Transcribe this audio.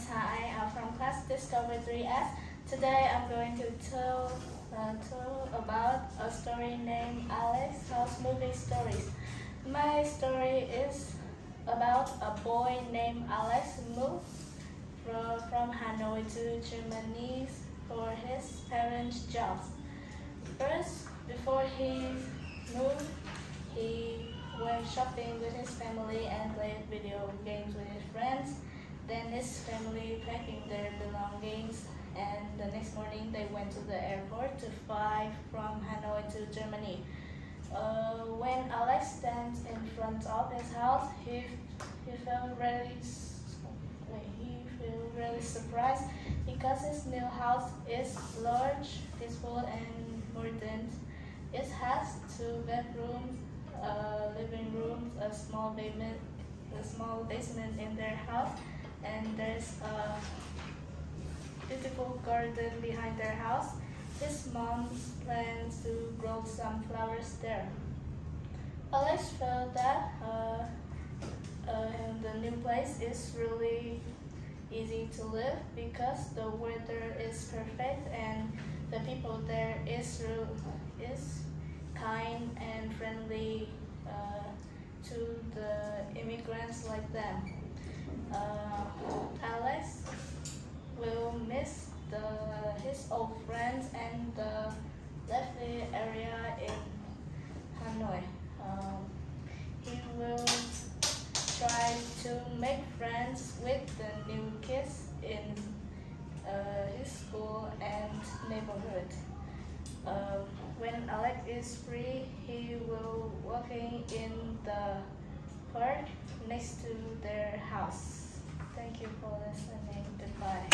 is. I'm from class Discover 3S. Today I'm going to tell, uh, tell about a story named Alex House Movie Stories. My story is about a boy named Alex moved from, from Hanoi to Germany for his parents' jobs. First, before he moved, he went shopping with his family and played video games with his friends. Then his family packing their belongings and the next morning they went to the airport to fly from Hanoi to Germany. Uh, when Alex stands in front of his house, he, he felt really he felt really surprised because his new house is large, peaceful, and modern. It has two bedrooms, a living room, a small basement, a small basement in their house, and there's a beautiful garden behind their house. His mom plans to grow some flowers there. Alex felt that uh, uh, the new place is really easy to live because the weather is perfect and the people there is is kind and friendly uh, to the immigrants like them. Uh, Alex will miss the, his old friends and the lovely area in Hanoi. Um, he will try to make friends with the new kids in uh, his school and neighborhood. Uh, when Alex is free, he will walking in the park next to house. Thank you for listening. Goodbye.